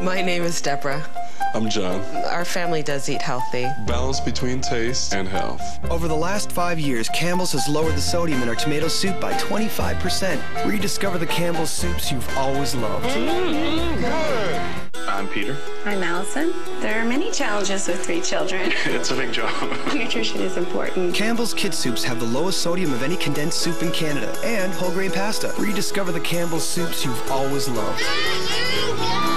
My name is Deborah. I'm John. Our family does eat healthy. Balance between taste and health. Over the last five years, Campbell's has lowered the sodium in our tomato soup by 25%. Rediscover the Campbell's soups you've always loved. Mm, mm, I'm Peter. I'm Allison. There are many challenges with three children. It's a big job. Nutrition is important. Campbell's Kid Soups have the lowest sodium of any condensed soup in Canada and whole grain pasta. Rediscover the Campbell's soups you've always loved.